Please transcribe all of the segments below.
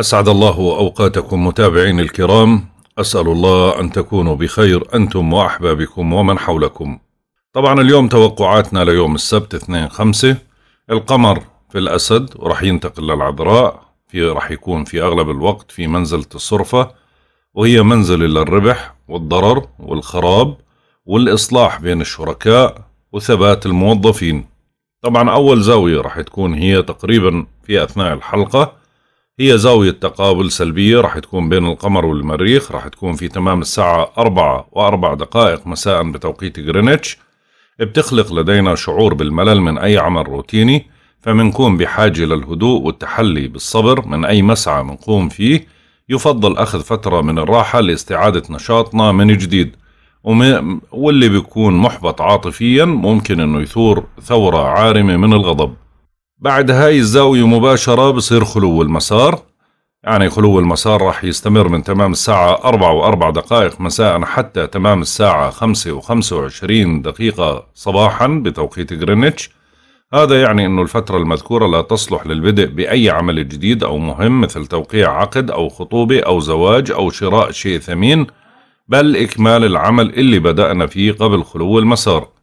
أسعد الله أوقاتكم متابعين الكرام. أسأل الله أن تكونوا بخير أنتم وأحبابكم ومن حولكم. طبعا اليوم توقعاتنا ليوم السبت 2 5 القمر في الأسد ورح ينتقل للعذراء في رح يكون في أغلب الوقت في منزلة الصرفة وهي منزل للربح والضرر والخراب والإصلاح بين الشركاء وثبات الموظفين. طبعا أول زاوية رح تكون هي تقريبا في أثناء الحلقة. هي زاوية تقابل سلبية راح تكون بين القمر والمريخ راح تكون في تمام الساعة أربعة وأربع دقائق مساء بتوقيت غرينتش. بتخلق لدينا شعور بالملل من أي عمل روتيني فمنكون بحاجة للهدوء والتحلي بالصبر من أي مسعى منقوم فيه. يفضل أخذ فترة من الراحة لاستعادة نشاطنا من جديد. واللي بيكون محبط عاطفيا ممكن إنه يثور ثورة عارمة من الغضب. بعد هاي الزاوية مباشرة بصير خلو المسار. يعني خلو المسار راح يستمر من تمام الساعة أربعة وأربع دقائق مساء حتى تمام الساعة خمسة وخمسة وعشرين دقيقة صباحا بتوقيت غرينتش. هذا يعني أنه الفترة المذكورة لا تصلح للبدء بأي عمل جديد أو مهم مثل توقيع عقد أو خطوبة أو زواج أو شراء شيء ثمين بل إكمال العمل اللي بدأنا فيه قبل خلو المسار.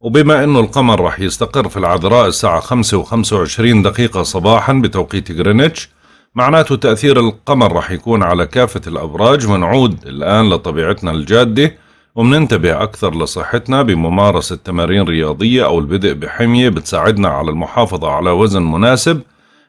وبما أنه القمر رح يستقر في العذراء الساعة 5 و25 دقيقة صباحا بتوقيت غرينتش معناته تأثير القمر رح يكون على كافة الأبراج ونعود الآن لطبيعتنا الجادة ومننتبه أكثر لصحتنا بممارسة تمارين رياضية أو البدء بحمية بتساعدنا على المحافظة على وزن مناسب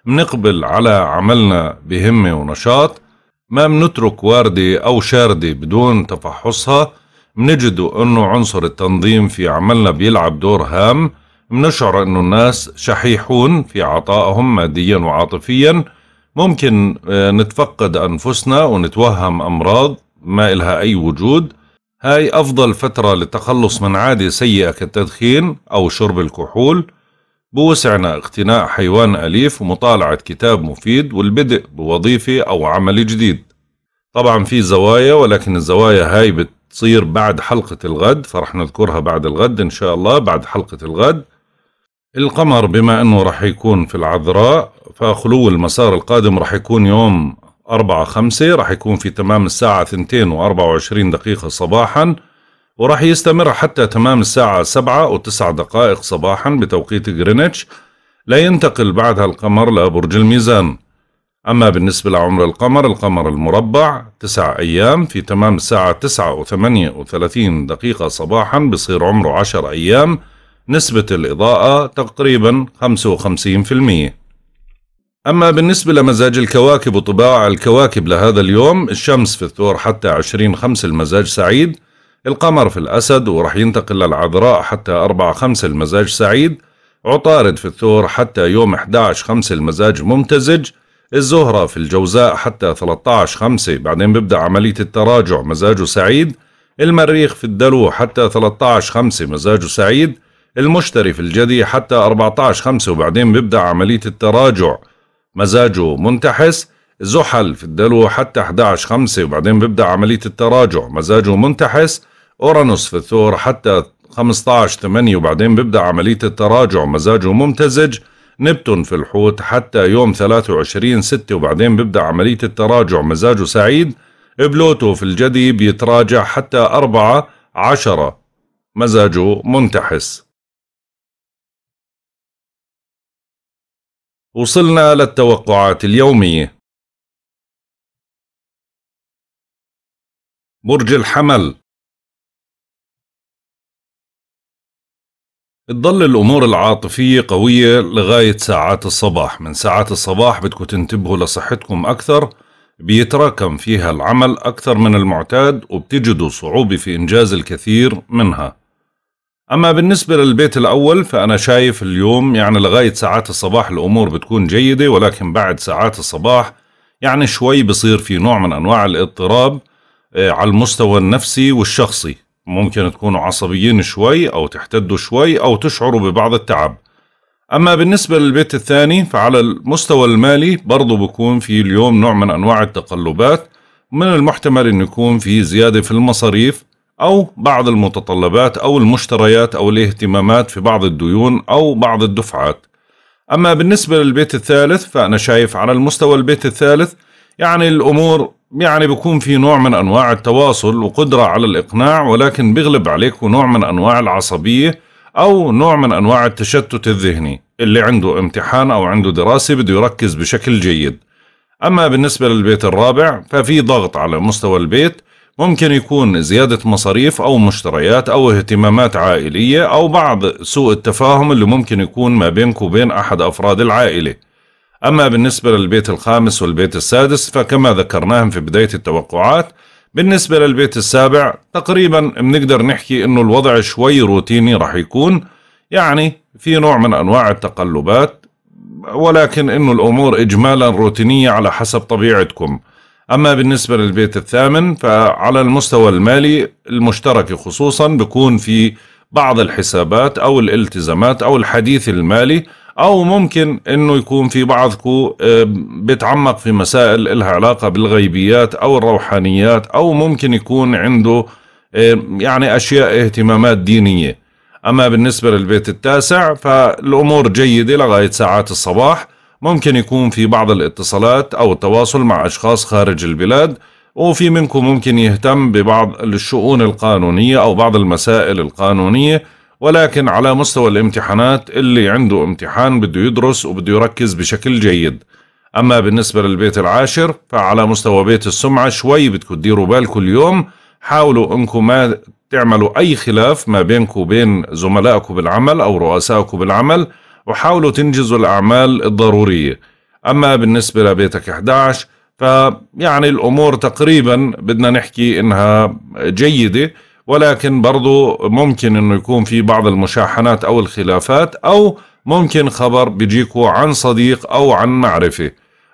منقبل على عملنا بهمة ونشاط ما منترك واردة أو شاردة بدون تفحصها منجد أنه عنصر التنظيم في عملنا بيلعب دور هام. منشعر أنه الناس شحيحون في عطائهم ماديا وعاطفيا. ممكن آه، نتفقد أنفسنا ونتوهم أمراض ما إلها أي وجود. هاي أفضل فترة للتخلص من عادة سيئة كالتدخين أو شرب الكحول. بوسعنا اقتناء حيوان أليف ومطالعة كتاب مفيد والبدء بوظيفة أو عمل جديد. طبعا في زوايا ولكن الزوايا هاي بت تصير بعد حلقة الغد فرح نذكرها بعد الغد إن شاء الله بعد حلقة الغد. القمر بما أنه رح يكون في العذراء فخلو المسار القادم رح يكون يوم أربعة خمسة رح يكون في تمام الساعة ثنتين وأربعة وعشرين دقيقة صباحا ورح يستمر حتى تمام الساعة سبعة وتسع دقائق صباحا بتوقيت غرينتش. لا ينتقل بعدها القمر لبرج الميزان. أما بالنسبة لعمر القمر القمر المربع تسع أيام في تمام الساعة تسعة وثمانية وثلاثين دقيقة صباحا بصير عمره عشر أيام. نسبة الإضاءة تقريبا خمسة وخمسين في المية. أما بالنسبة لمزاج الكواكب وطباع الكواكب لهذا اليوم الشمس في الثور حتى عشرين خمس المزاج سعيد. القمر في الأسد ورح ينتقل للعذراء حتى أربعة خمس المزاج سعيد. عطارد في الثور حتى يوم 11 خمس المزاج ممتزج. الزهرة في الجوزاء حتى 13 5 بعدين بيبدأ عملية التراجع مزاجه سعيد. المريخ في الدلو حتى 13 5 مزاجه سعيد. المشتري في الجدي حتى 14 5 وبعدين بيبدأ عملية التراجع مزاجه منتحس. زحل في الدلو حتى 11 5 وبعدين بيبدأ عملية التراجع مزاجه منتحس. أورانوس في الثور حتى 15 8 وبعدين بيبدأ عملية التراجع مزاجه ممتزج. نبتون في الحوت حتى يوم 23 6 وبعدين بيبدأ عملية التراجع. مزاجه سعيد بلوتو في الجدي بيتراجع حتى 4 10 مزاجه منتحس. وصلنا للتوقعات اليومية. برج الحمل. تضل الأمور العاطفية قوية لغاية ساعات الصباح. من ساعات الصباح بدكم تنتبهوا لصحتكم أكثر بيتراكم فيها العمل أكثر من المعتاد وبتجدوا صعوبة في إنجاز الكثير منها. أما بالنسبة للبيت الأول فأنا شايف اليوم يعني لغاية ساعات الصباح الأمور بتكون جيدة ولكن بعد ساعات الصباح يعني شوي بصير في نوع من أنواع الاضطراب آه، على المستوى النفسي والشخصي. ممكن تكونوا عصبيين شوي أو تحتدوا شوي أو تشعروا ببعض التعب. أما بالنسبة للبيت الثاني فعلى المستوى المالي برضو بكون في اليوم نوع من أنواع التقلبات من المحتمل أن يكون في زيادة في المصاريف أو بعض المتطلبات أو المشتريات أو الاهتمامات في بعض الديون أو بعض الدفعات. أما بالنسبة للبيت الثالث فأنا شايف على المستوى البيت الثالث يعني الأمور يعني بيكون في نوع من أنواع التواصل وقدرة على الإقناع ولكن بيغلب عليك نوع من أنواع العصبية أو نوع من أنواع التشتت الذهني. اللي عنده امتحان أو عنده دراسة بده يركز بشكل جيد. أما بالنسبة للبيت الرابع ففي ضغط على مستوى البيت. ممكن يكون زيادة مصاريف أو مشتريات أو اهتمامات عائلية أو بعض سوء التفاهم اللي ممكن يكون ما بينك وبين أحد أفراد العائلة. أما بالنسبة للبيت الخامس والبيت السادس فكما ذكرناهم في بداية التوقعات بالنسبة للبيت السابع تقريبا بنقدر نحكي إنه الوضع شوي روتيني راح يكون يعني في نوع من أنواع التقلبات ولكن إنه الأمور اجمالا روتينية على حسب طبيعتكم. أما بالنسبة للبيت الثامن فعلى المستوى المالي المشترك خصوصا بكون في بعض الحسابات أو الالتزامات أو الحديث المالي أو ممكن إنه يكون في بعضكم آه، بيتعمق في مسائل لها علاقة بالغيبيات أو الروحانيات أو ممكن يكون عنده آه، يعني أشياء اهتمامات دينية. أما بالنسبة للبيت التاسع فالأمور جيدة لغاية ساعات الصباح. ممكن يكون في بعض الاتصالات أو التواصل مع أشخاص خارج البلاد وفي منكم ممكن يهتم ببعض الشؤون القانونية أو بعض المسائل القانونية. ولكن على مستوى الامتحانات اللي عنده امتحان بده يدرس وبده يركز بشكل جيد. أما بالنسبة للبيت العاشر فعلى مستوى بيت السمعة شوي بدكم تديروا بالكم اليوم حاولوا إنكم ما تعملوا أي خلاف ما بينكم وبين زملائكم بالعمل أو رؤسائكم بالعمل وحاولوا تنجزوا الأعمال الضرورية. أما بالنسبة لبيتك 11 فيعني الأمور تقريبا بدنا نحكي إنها جيدة. ولكن برضو ممكن إنه يكون في بعض المشاحنات أو الخلافات أو ممكن خبر بيجيكوا عن صديق أو عن معرفة.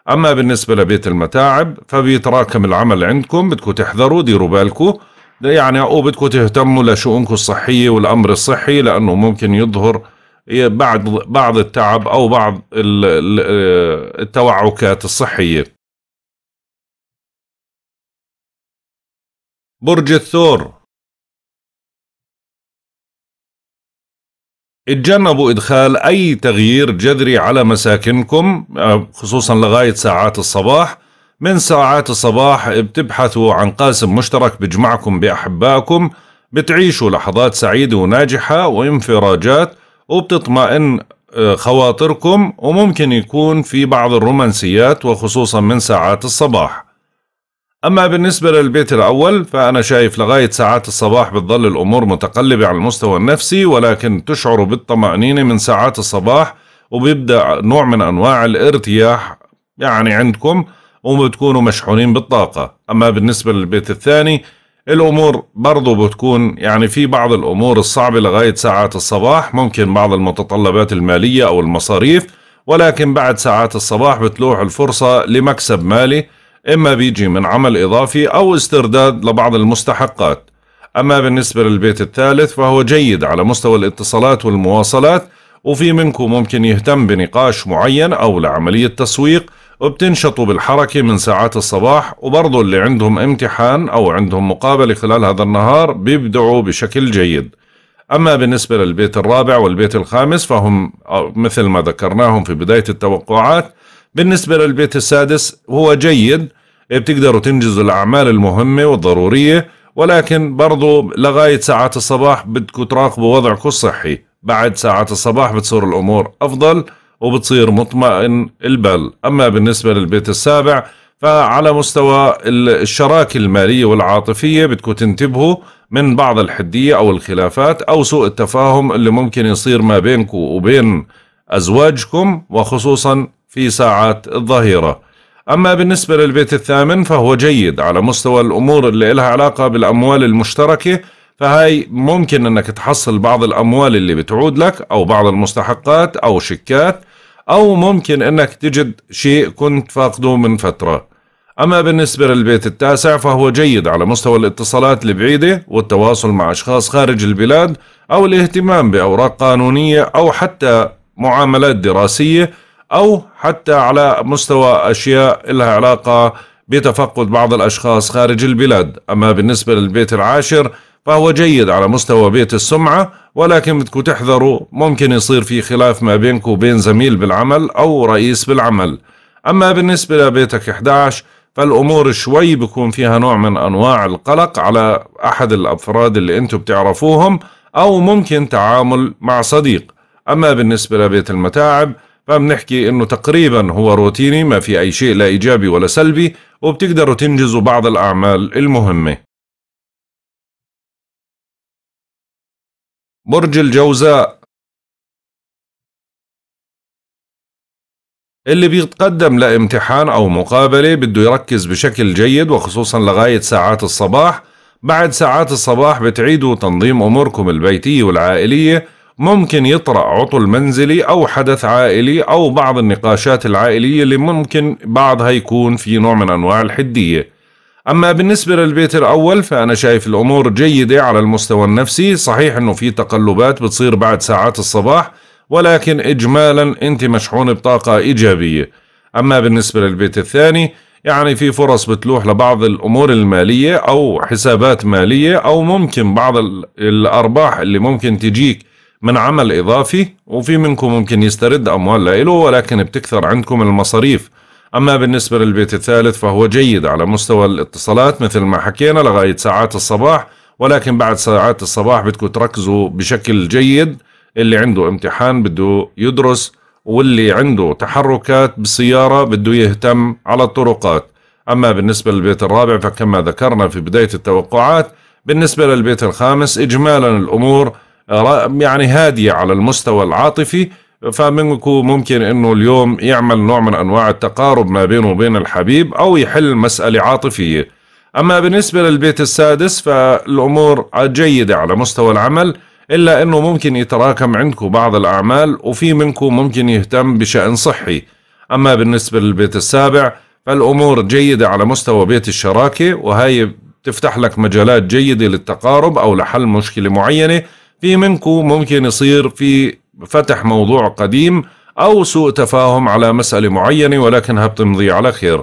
أما بالنسبة لبيت المتاعب فبيتراكم العمل عندكم بدكم تحذروا ديروا بالكم يعني أو بدكم تهتموا لشؤونكم الصحية والأمر الصحي لأنه ممكن يظهر بعد بعض التعب أو بعض التوعكات الصحية. برج الثور. اتجنبوا إدخال أي تغيير جذري على مساكنكم آه، خصوصا لغاية ساعات الصباح. من ساعات الصباح بتبحثوا عن قاسم مشترك بجمعكم بأحبائكم بتعيشوا لحظات سعيدة وناجحة وانفراجات وبتطمئن آه، خواطركم وممكن يكون في بعض الرومانسيات وخصوصا من ساعات الصباح. أما بالنسبة للبيت الأول فأنا شايف لغاية ساعات الصباح بتظل الأمور متقلبة على المستوى النفسي ولكن تشعروا بالطمأنينة من ساعات الصباح وبيبدأ نوع من أنواع الارتياح يعني عندكم وبتكونوا مشحونين بالطاقة. أما بالنسبة للبيت الثاني الأمور برضو بتكون يعني في بعض الأمور الصعبة لغاية ساعات الصباح ممكن بعض المتطلبات المالية أو المصاريف ولكن بعد ساعات الصباح بتلوح الفرصة لمكسب مالي إما بيجي من عمل إضافي أو استرداد لبعض المستحقات. أما بالنسبة للبيت الثالث فهو جيد على مستوى الاتصالات والمواصلات وفي منكم ممكن يهتم بنقاش معين أو لعملية تسويق وبتنشطوا بالحركة من ساعات الصباح وبرضو اللي عندهم امتحان أو عندهم مقابلة خلال هذا النهار بيبدعوا بشكل جيد. أما بالنسبة للبيت الرابع والبيت الخامس فهم مثل ما ذكرناهم في بداية التوقعات بالنسبة للبيت السادس هو جيد بتقدروا تنجزوا الأعمال المهمة والضرورية ولكن برضو لغاية ساعات الصباح بدكم تراقبوا وضعكم الصحي. بعد ساعات الصباح بتصير الأمور أفضل وبتصير مطمئن البال. أما بالنسبة للبيت السابع فعلى مستوى الشراكة المالية والعاطفية بدكم تنتبهوا من بعض الحدية أو الخلافات أو سوء التفاهم اللي ممكن يصير ما بينكم وبين أزواجكم وخصوصا في ساعات الظهيرة أما بالنسبة للبيت الثامن فهو جيد على مستوى الأمور اللي لها علاقة بالأموال المشتركة فهاي ممكن أنك تحصل بعض الأموال اللي بتعود لك أو بعض المستحقات أو شيكات أو ممكن أنك تجد شيء كنت فاقده من فترة. أما بالنسبة للبيت التاسع فهو جيد على مستوى الاتصالات البعيدة والتواصل مع أشخاص خارج البلاد أو الاهتمام بأوراق قانونية أو حتى معاملات دراسية أو حتى على مستوى أشياء لها علاقة بتفقد بعض الأشخاص خارج البلاد. أما بالنسبة للبيت العاشر فهو جيد على مستوى بيت السمعة ولكن بدكم تحذروا ممكن يصير في خلاف ما بينكم وبين زميل بالعمل أو رئيس بالعمل. أما بالنسبة لبيتك 11 فالأمور شوي بيكون فيها نوع من أنواع القلق على أحد الأفراد اللي أنتم بتعرفوهم أو ممكن تعامل مع صديق. أما بالنسبة لبيت المتاعب فبنحكي إنه تقريبا هو روتيني ما في أي شيء لا إيجابي ولا سلبي وبتقدروا تنجزوا بعض الأعمال المهمة. برج الجوزاء. اللي بيتقدم لامتحان أو مقابلة بده يركز بشكل جيد وخصوصا لغاية ساعات الصباح. بعد ساعات الصباح بتعيدوا تنظيم أموركم البيتية والعائلية. ممكن يطرأ عطل منزلي أو حدث عائلي أو بعض النقاشات العائلية اللي ممكن بعضها يكون في نوع من أنواع الحدية. أما بالنسبة للبيت الأول فأنا شايف الأمور جيدة على المستوى النفسي. صحيح أنه في تقلبات بتصير بعد ساعات الصباح ولكن إجمالا أنت مشحون بطاقة إيجابية. أما بالنسبة للبيت الثاني يعني في فرص بتلوح لبعض الأمور المالية أو حسابات مالية أو ممكن بعض الأرباح اللي ممكن تجيك من عمل إضافي وفي منكم ممكن يسترد أموال لإله ولكن بتكثر عندكم المصاريف. أما بالنسبة للبيت الثالث فهو جيد على مستوى الاتصالات مثل ما حكينا لغاية ساعات الصباح ولكن بعد ساعات الصباح بدكم تركزوا بشكل جيد. اللي عنده امتحان بده يدرس واللي عنده تحركات بالسيارة بده يهتم على الطرقات. أما بالنسبة للبيت الرابع فكما ذكرنا في بداية التوقعات بالنسبة للبيت الخامس إجمالا الأمور يعني هادية على المستوى العاطفي فمنكم ممكن إنه اليوم يعمل نوع من أنواع التقارب ما بينه وبين الحبيب أو يحل مسألة عاطفية. أما بالنسبة للبيت السادس فالأمور جيدة على مستوى العمل إلا إنه ممكن يتراكم عندكم بعض الأعمال وفي منكم ممكن يهتم بشأن صحي. أما بالنسبة للبيت السابع فالأمور جيدة على مستوى بيت الشراكة وهي تفتح لك مجالات جيدة للتقارب أو لحل مشكلة معينة. في منكم ممكن يصير في فتح موضوع قديم أو سوء تفاهم على مسألة معينة ولكنها بتمضي على خير.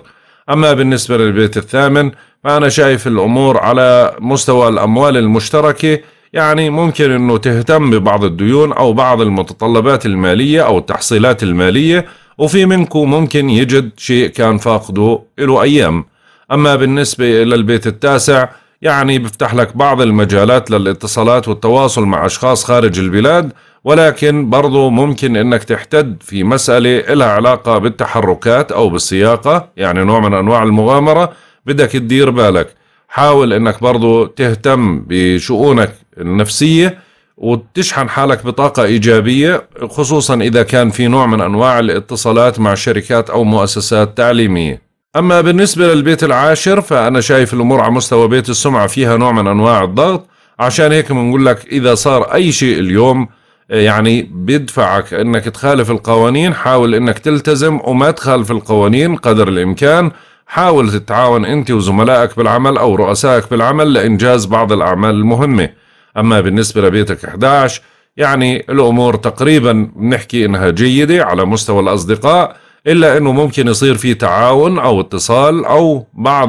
أما بالنسبة للبيت الثامن فأنا شايف الأمور على مستوى الأموال المشتركة يعني ممكن أنه تهتم ببعض الديون أو بعض المتطلبات المالية أو التحصيلات المالية وفي منكم ممكن يجد شيء كان فاقده له أيام. أما بالنسبة إلى البيت التاسع يعني بيفتح لك بعض المجالات للاتصالات والتواصل مع أشخاص خارج البلاد ولكن برضو ممكن إنك تحتد في مسألة لها علاقة بالتحركات أو بالسياقة يعني نوع من أنواع المغامرة بدك تدير بالك. حاول إنك برضو تهتم بشؤونك النفسية وتشحن حالك بطاقة إيجابية خصوصا إذا كان في نوع من أنواع الاتصالات مع شركات أو مؤسسات تعليمية. أما بالنسبة للبيت العاشر فأنا شايف الأمور على مستوى بيت السمعة فيها نوع من أنواع الضغط. عشان هيك بنقول لك إذا صار أي شيء اليوم يعني بيدفعك إنك تخالف القوانين حاول إنك تلتزم وما تخالف القوانين قدر الإمكان. حاول تتعاون أنت وزملائك بالعمل أو رؤسائك بالعمل لإنجاز بعض الأعمال المهمة. أما بالنسبة لبيتك 11 يعني الأمور تقريبا بنحكي إنها جيدة على مستوى الأصدقاء. إلا إنه ممكن يصير في تعاون أو اتصال أو بعض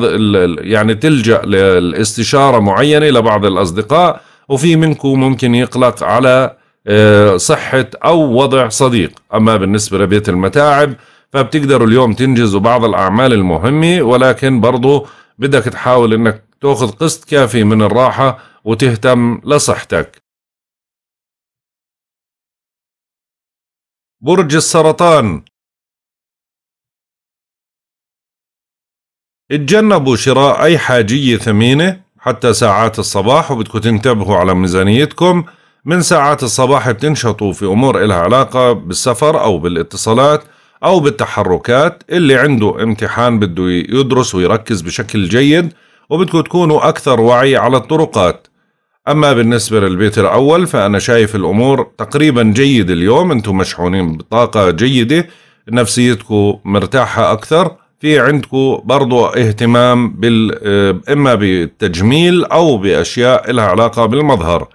يعني تلجأ لاستشاره معينة لبعض الأصدقاء وفي منكم ممكن يقلق على آه، صحة أو وضع صديق. أما بالنسبة لبيت المتاعب فبتقدروا اليوم تنجزوا بعض الأعمال المهمة ولكن برضو بدك تحاول أنك تأخذ قسط كافي من الراحة وتهتم لصحتك. برج السرطان. اتجنبوا شراء أي حاجية ثمينة حتى ساعات الصباح وبدكم تنتبهوا على ميزانيتكم. من ساعات الصباح بتنشطوا في أمور إلها علاقة بالسفر أو بالاتصالات أو بالتحركات. اللي عنده امتحان بده يدرس ويركز بشكل جيد وبدكم تكونوا أكثر وعي على الطرقات. أما بالنسبة للبيت الأول فأنا شايف الأمور تقريبا جيد اليوم. أنتم مشحونين بطاقة جيدة نفسيتكم مرتاحة أكثر. في عندكم برضو اهتمام بال إما بالتجميل أو بأشياء لها علاقة بالمظهر.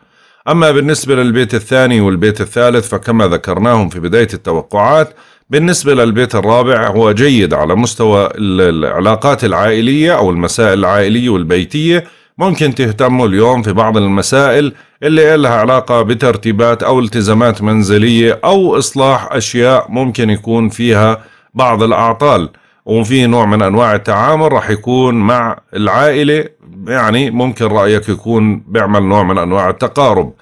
أما بالنسبة للبيت الثاني والبيت الثالث فكما ذكرناهم في بداية التوقعات بالنسبة للبيت الرابع هو جيد على مستوى العلاقات العائلية أو المسائل العائلية والبيتية. ممكن تهتموا اليوم في بعض المسائل اللي لها علاقة بترتيبات أو التزامات منزلية أو إصلاح أشياء ممكن يكون فيها بعض الأعطال. وفي نوع من أنواع التعامل راح يكون مع العائلة يعني ممكن رأيك يكون بيعمل نوع من أنواع التقارب.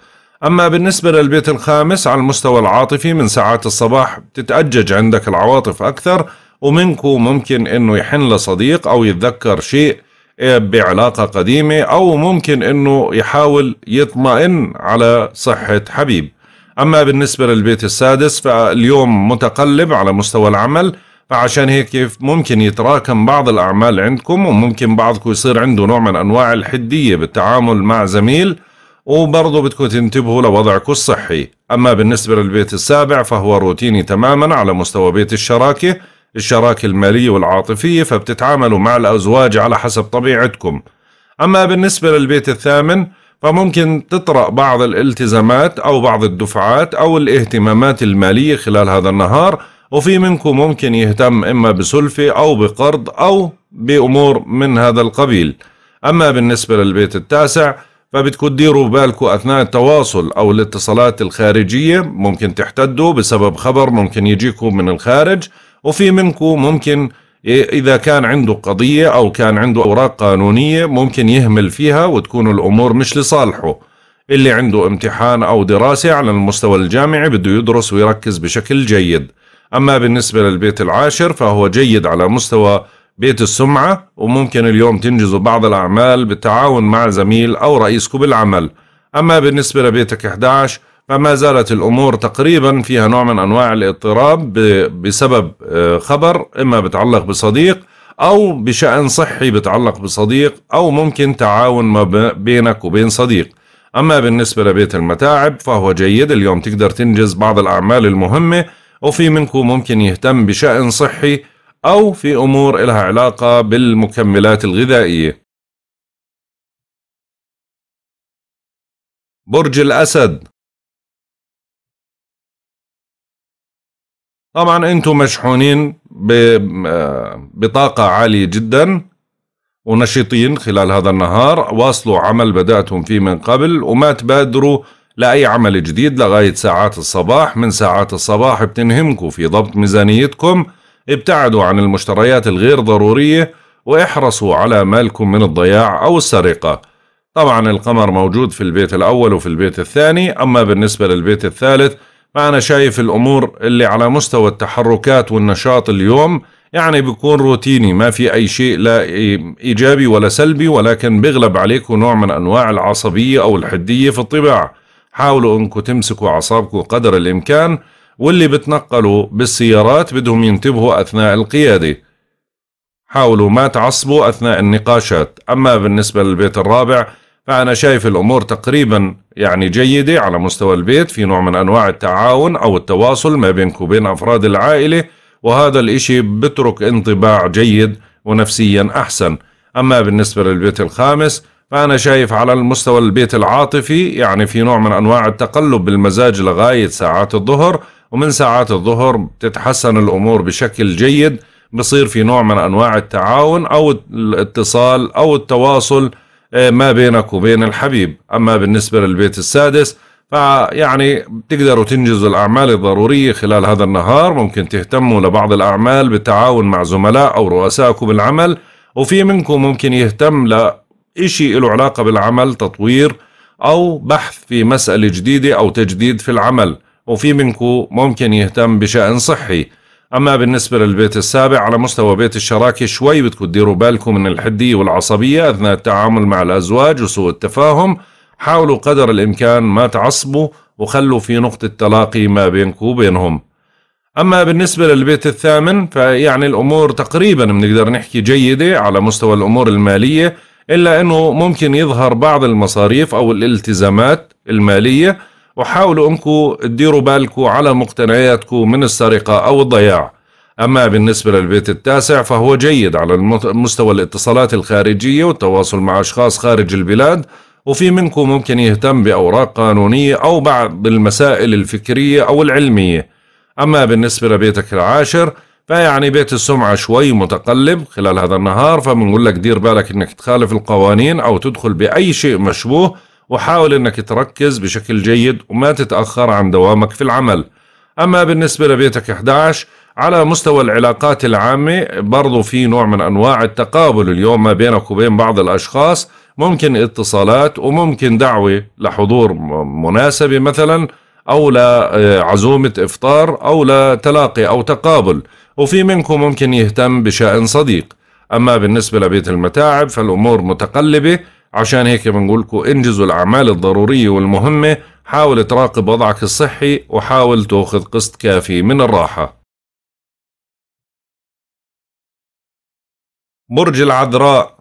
أما بالنسبة للبيت الخامس على المستوى العاطفي من ساعات الصباح تتأجج عندك العواطف أكثر ومنكم ممكن أنه يحن لصديق أو يتذكر شيء بعلاقة قديمة أو ممكن أنه يحاول يطمئن على صحة حبيب. أما بالنسبة للبيت السادس فاليوم متقلب على مستوى العمل فعشان هيك ممكن يتراكم بعض الأعمال عندكم وممكن بعضكم يصير عنده نوع من أنواع الحدية بالتعامل مع زميل وبرضه بدكم تنتبهوا لوضعكم الصحي. أما بالنسبة للبيت السابع فهو روتيني تماما على مستوى بيت الشراكة الشراكة المالية والعاطفية فبتتعاملوا مع الأزواج على حسب طبيعتكم. أما بالنسبة للبيت الثامن فممكن تطرأ بعض الالتزامات أو بعض الدفعات أو الاهتمامات المالية خلال هذا النهار وفي منكم ممكن يهتم إما بسلفة أو بقرض أو بأمور من هذا القبيل. أما بالنسبة للبيت التاسع فبدكم تديروا بالكم أثناء التواصل أو الاتصالات الخارجية. ممكن تحتدوا بسبب خبر ممكن يجيكم من الخارج. وفي منكم ممكن إذا كان عنده قضية أو كان عنده أوراق قانونية ممكن يهمل فيها وتكون الأمور مش لصالحه. اللي عنده امتحان أو دراسة على المستوى الجامعي بده يدرس ويركز بشكل جيد. أما بالنسبة للبيت العاشر فهو جيد على مستوى بيت السمعة وممكن اليوم تنجزوا بعض الأعمال بالتعاون مع زميل أو رئيسكم بالعمل أما بالنسبة لبيتك 11 فما زالت الأمور تقريبا فيها نوع من أنواع الاضطراب بسبب آه، خبر إما بتعلق بصديق أو بشأن صحي بتعلق بصديق أو ممكن تعاون ما بينك وبين صديق. أما بالنسبة لبيت المتاعب فهو جيد اليوم تقدر تنجز بعض الأعمال المهمة وفي منكم ممكن يهتم بشأن صحي أو في أمور إلها علاقة بالمكملات الغذائية. برج الأسد. طبعا أنتم مشحونين بطاقة عالية جدا ونشيطين خلال هذا النهار. واصلوا عمل بدأتم فيه من قبل وما تبادروا لأي عمل جديد لغاية ساعات الصباح من ساعات الصباح بتنهمكم في ضبط ميزانيتكم ابتعدوا عن المشتريات الغير ضرورية واحرصوا على مالكم من الضياع أو السرقة. طبعا القمر موجود في البيت الأول وفي البيت الثاني أما بالنسبة للبيت الثالث فأنا شايف الأمور اللي على مستوى التحركات والنشاط اليوم يعني بيكون روتيني ما في أي شيء لا إيجابي ولا سلبي ولكن بيغلب عليكم نوع من أنواع العصبية أو الحدية في الطباع. حاولوا أنكم تمسكوا أعصابكم قدر الإمكان واللي بتنقلوا بالسيارات بدهم ينتبهوا أثناء القيادة. حاولوا ما تعصبوا أثناء النقاشات. أما بالنسبة للبيت الرابع فأنا شايف الأمور تقريبا يعني جيدة على مستوى البيت. في نوع من أنواع التعاون أو التواصل ما بينك وبين أفراد العائلة وهذا الإشي بترك انطباع جيد ونفسيا أحسن. أما بالنسبة للبيت الخامس فأنا شايف على المستوى البيت العاطفي يعني في نوع من أنواع التقلب بالمزاج لغاية ساعات الظهر ومن ساعات الظهر بتتحسن الأمور بشكل جيد بصير في نوع من أنواع التعاون أو الاتصال أو التواصل آه، ما بينك وبين الحبيب. أما بالنسبة للبيت السادس فيعني بتقدروا تنجزوا الأعمال الضرورية خلال هذا النهار. ممكن تهتموا لبعض الأعمال بالتعاون مع زملاء أو رؤسائكم بالعمل وفي منكم ممكن يهتم لإشي له علاقة بالعمل تطوير أو بحث في مسألة جديدة أو تجديد في العمل وفي منكم ممكن يهتم بشأن صحي. أما بالنسبة للبيت السابع على مستوى بيت الشراكة شوي بدكم تديروا بالكم من الحدية والعصبية أثناء التعامل مع الأزواج وسوء التفاهم. حاولوا قدر الإمكان ما تعصبوا وخلوا في نقطة تلاقي ما بينكم وبينهم. أما بالنسبة للبيت الثامن فيعني الأمور تقريبا بنقدر نحكي جيدة على مستوى الأمور المالية. إلا أنه ممكن يظهر بعض المصاريف أو الالتزامات المالية. وحاولوا انكم تديروا بالكم على مقتنياتكم من السرقة أو الضياع. أما بالنسبة للبيت التاسع فهو جيد على مستوى الاتصالات الخارجية والتواصل مع أشخاص خارج البلاد. وفي منكم ممكن يهتم بأوراق قانونية أو بعض المسائل الفكرية أو العلمية. أما بالنسبة لبيتك العاشر فيعني بيت السمعة شوي متقلب خلال هذا النهار فبنقول لك دير بالك إنك تخالف القوانين أو تدخل بأي شيء مشبوه وحاول إنك تركز بشكل جيد وما تتأخر عن دوامك في العمل. أما بالنسبة لبيتك 11 على مستوى العلاقات العامة برضو في نوع من أنواع التقابل اليوم ما بينك وبين بعض الأشخاص ممكن اتصالات وممكن دعوة لحضور مناسبة مثلا أو لعزومة إفطار أو لتلاقي أو تقابل وفي منكم ممكن يهتم بشأن صديق. أما بالنسبة لبيت المتاعب فالأمور متقلبة. عشان هيك بنقول لكم انجزوا الأعمال الضرورية والمهمة حاول تراقب وضعك الصحي وحاول تأخذ قسط كافي من الراحة. برج العذراء.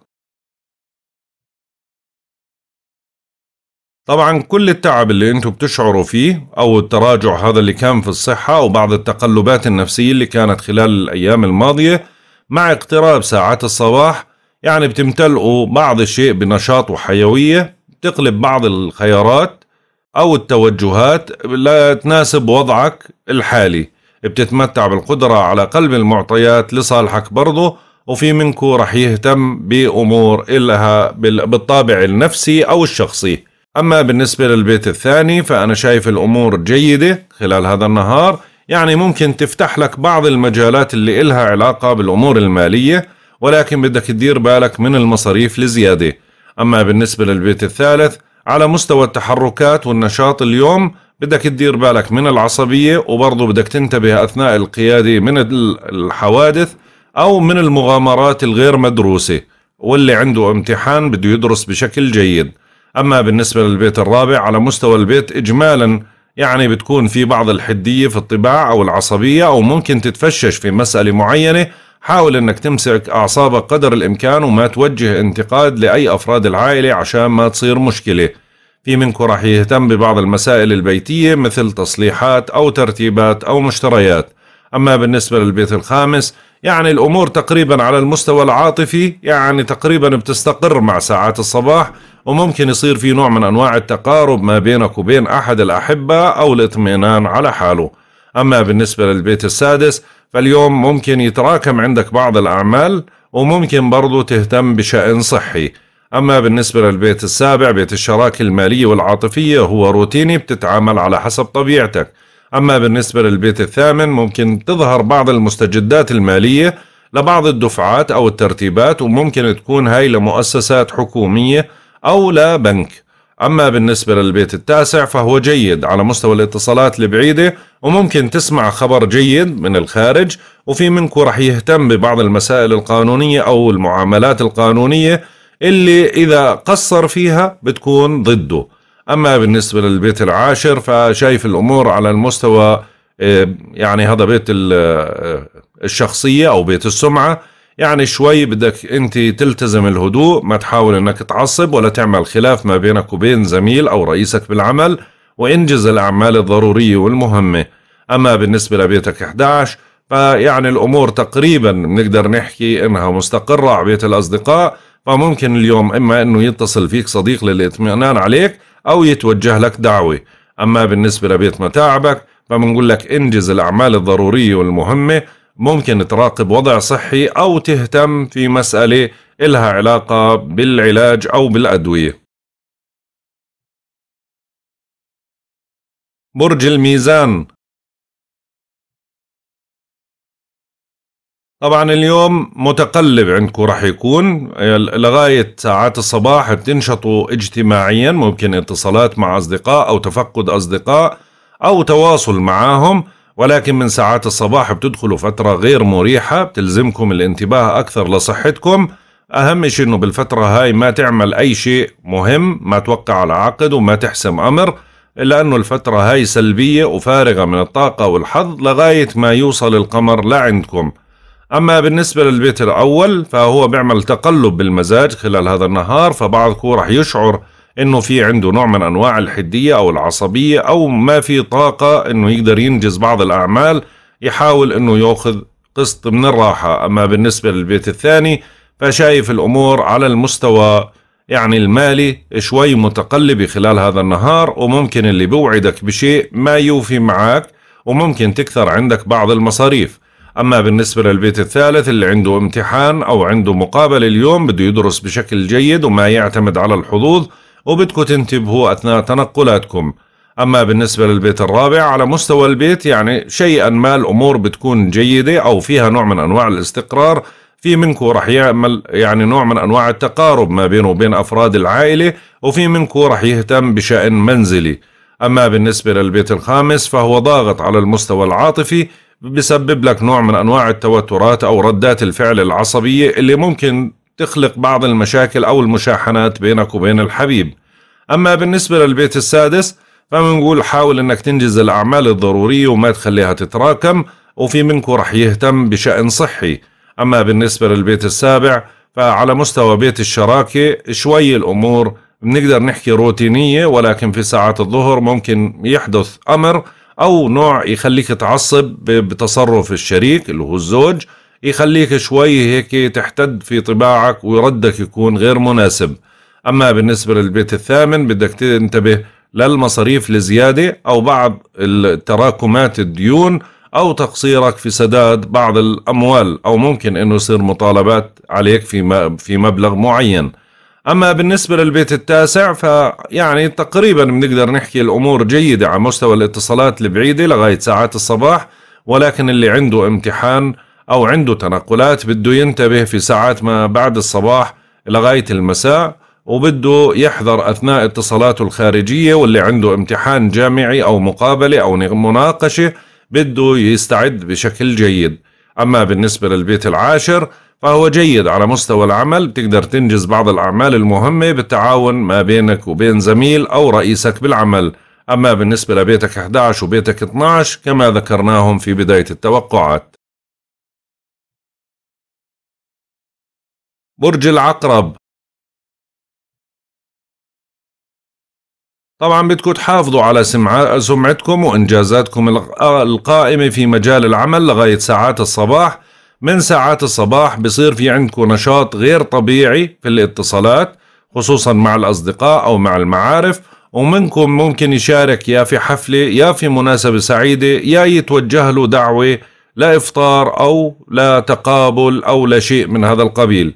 طبعا كل التعب اللي أنتم بتشعروا فيه أو التراجع هذا اللي كان في الصحة أو بعض التقلبات النفسية اللي كانت خلال الأيام الماضية مع اقتراب ساعات الصباح يعني بتمتلئوا بعض الشيء بنشاط وحيوية بتقلب بعض الخيارات أو التوجهات لا تناسب وضعك الحالي. بتتمتع بالقدرة على قلب المعطيات لصالحك برضه وفي منكم رح يهتم بأمور إلها بالطابع النفسي أو الشخصي. أما بالنسبة للبيت الثاني فأنا شايف الأمور جيدة خلال هذا النهار. يعني ممكن تفتح لك بعض المجالات اللي إلها علاقة بالأمور المالية ولكن بدك تدير بالك من المصاريف الزيادة أما بالنسبة للبيت الثالث على مستوى التحركات والنشاط اليوم بدك تدير بالك من العصبية وبرضه بدك تنتبه أثناء القيادة من الحوادث أو من المغامرات الغير مدروسة واللي عنده امتحان بده يدرس بشكل جيد. أما بالنسبة للبيت الرابع على مستوى البيت إجمالا يعني بتكون في بعض الحدية في الطباع أو العصبية أو ممكن تتفشش في مسألة معينة. حاول إنك تمسك أعصابك قدر الإمكان وما توجه انتقاد لأي أفراد العائلة عشان ما تصير مشكلة. في منكم راح يهتم ببعض المسائل البيتية مثل تصليحات أو ترتيبات أو مشتريات. أما بالنسبة للبيت الخامس يعني الأمور تقريبا على المستوى العاطفي يعني تقريبا بتستقر مع ساعات الصباح وممكن يصير في نوع من أنواع التقارب ما بينك وبين أحد الأحبة أو الاطمئنان على حاله. أما بالنسبة للبيت السادس فاليوم ممكن يتراكم عندك بعض الأعمال وممكن برضو تهتم بشأن صحي. أما بالنسبة للبيت السابع بيت الشراكة المالية والعاطفية هو روتيني بتتعامل على حسب طبيعتك. أما بالنسبة للبيت الثامن ممكن تظهر بعض المستجدات المالية لبعض الدفعات أو الترتيبات وممكن تكون هاي لمؤسسات حكومية أو لبنك أما بالنسبة للبيت التاسع فهو جيد على مستوى الاتصالات البعيدة وممكن تسمع خبر جيد من الخارج وفي منكم رح يهتم ببعض المسائل القانونية أو المعاملات القانونية اللي إذا قصر فيها بتكون ضده. أما بالنسبة للبيت العاشر فشايف الأمور على المستوى آه، يعني هذا بيت آه، الشخصية أو بيت السمعة يعني شوي بدك انت تلتزم الهدوء ما تحاول انك تعصب ولا تعمل خلاف ما بينك وبين زميل أو رئيسك بالعمل وانجز الأعمال الضرورية والمهمة. أما بالنسبة لبيتك 11 فيعني الأمور تقريبا بنقدر نحكي إنها مستقرة على بيت الأصدقاء فممكن اليوم إما إنه يتصل فيك صديق للاطمئنان عليك أو يتوجه لك دعوة. أما بالنسبة لبيت متاعبك فبنقول لك انجز الأعمال الضرورية والمهمة ممكن تراقب وضع صحي أو تهتم في مسألة إلها علاقة بالعلاج أو بالأدوية. برج الميزان. طبعا اليوم متقلب عندكم راح يكون. لغاية ساعات الصباح بتنشطوا اجتماعيا ممكن اتصالات مع أصدقاء أو تفقد أصدقاء أو تواصل معهم ولكن من ساعات الصباح بتدخلوا فترة غير مريحة بتلزمكم الانتباه أكثر لصحتكم. أهم شيء إنه بالفترة هاي ما تعمل أي شيء مهم ما توقع على عقد وما تحسم أمر إلا أنه الفترة هاي سلبية وفارغة من الطاقة والحظ لغاية ما يوصل القمر لعندكم. أما بالنسبة للبيت الأول فهو بيعمل تقلب بالمزاج خلال هذا النهار فبعضكم رح يشعر إنه في عنده نوع من أنواع الحدية أو العصبية أو ما في طاقة إنه يقدر ينجز بعض الأعمال يحاول إنه يأخذ قسط من الراحة. أما بالنسبة للبيت الثاني فشايف الأمور على المستوى يعني المالي شوي متقلبة خلال هذا النهار وممكن اللي بوعدك بشيء ما يوفي معك وممكن تكثر عندك بعض المصاريف. أما بالنسبة للبيت الثالث اللي عنده امتحان أو عنده مقابلة اليوم بده يدرس بشكل جيد وما يعتمد على الحظوظ وبدكم تنتبهوا أثناء تنقلاتكم. أما بالنسبة للبيت الرابع على مستوى البيت يعني شيئا ما الأمور بتكون جيدة أو فيها نوع من أنواع الاستقرار. في منكم رح يعمل يعني نوع من أنواع التقارب ما بينه وبين أفراد العائلة وفي منكم رح يهتم بشأن منزلي. أما بالنسبة للبيت الخامس فهو ضاغط على المستوى العاطفي بسبب لك نوع من أنواع التوترات أو ردات الفعل العصبية اللي ممكن تخلق بعض المشاكل أو المشاحنات بينك وبين الحبيب. أما بالنسبة للبيت السادس فبنقول حاول إنك تنجز الأعمال الضرورية وما تخليها تتراكم وفي منكم رح يهتم بشأن صحي. أما بالنسبة للبيت السابع فعلى مستوى بيت الشراكة شوي الأمور بنقدر نحكي روتينية ولكن في ساعات الظهر ممكن يحدث أمر أو نوع يخليك تعصب بتصرف الشريك اللي هو الزوج يخليك شوي هيك تحتد في طباعك وردك يكون غير مناسب. أما بالنسبة للبيت الثامن بدك تنتبه للمصاريف الزيادة أو بعض التراكمات الديون أو تقصيرك في سداد بعض الأموال أو ممكن أنه يصير مطالبات عليك في في مبلغ معين. أما بالنسبة للبيت التاسع فيعني تقريبا بنقدر نحكي الأمور جيدة على مستوى الاتصالات البعيدة لغاية ساعات الصباح ولكن اللي عنده امتحان أو عنده تنقلات بده ينتبه في ساعات ما بعد الصباح لغاية المساء وبده يحضر أثناء اتصالاته الخارجية واللي عنده امتحان جامعي أو مقابلة أو مناقشة بده يستعد بشكل جيد. أما بالنسبة للبيت العاشر فهو جيد على مستوى العمل بتقدر تنجز بعض الأعمال المهمة بالتعاون ما بينك وبين زميل أو رئيسك بالعمل. أما بالنسبة لبيتك 11 وبيتك 12 كما ذكرناهم في بداية التوقعات. برج العقرب. طبعا بدكم تحافظوا على سمعتكم وإنجازاتكم القائمة في مجال العمل لغاية ساعات الصباح. من ساعات الصباح بصير في عندكم نشاط غير طبيعي في الاتصالات خصوصا مع الأصدقاء أو مع المعارف. ومنكم ممكن يشارك يا في حفلة يا في مناسبة سعيدة يا يتوجه له دعوة لإفطار أو لتقابل أو لشيء من هذا القبيل.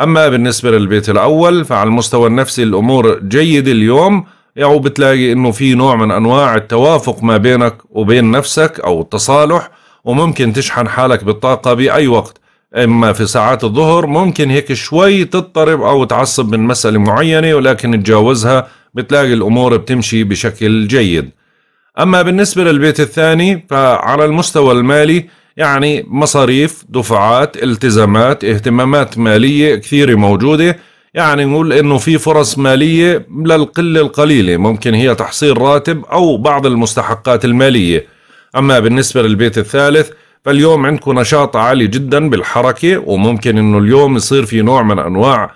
أما بالنسبة للبيت الأول فعلى المستوى النفسي الأمور جيدة اليوم. يعني بتلاقي إنه في نوع من أنواع التوافق ما بينك وبين نفسك أو التصالح وممكن تشحن حالك بالطاقة بأي وقت. إما في ساعات الظهر ممكن هيك شوي تضطرب أو تعصب من مسألة معينة ولكن تجاوزها بتلاقي الأمور بتمشي بشكل جيد. أما بالنسبة للبيت الثاني فعلى المستوى المالي يعني مصاريف دفعات التزامات اهتمامات مالية كثيرة موجودة. يعني نقول إنه في فرص مالية للقلة القليلة. ممكن هي تحصيل راتب أو بعض المستحقات المالية. أما بالنسبة للبيت الثالث فاليوم عندكم نشاط عالي جدا بالحركة وممكن إنه اليوم يصير في نوع من أنواع